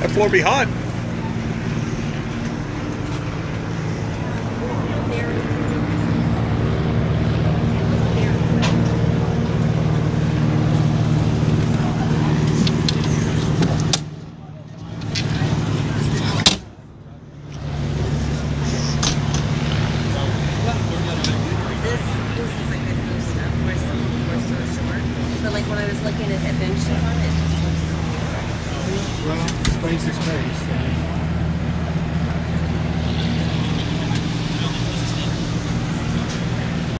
That floor be hot. When I was looking at the on it, it just looks so Well, space is space.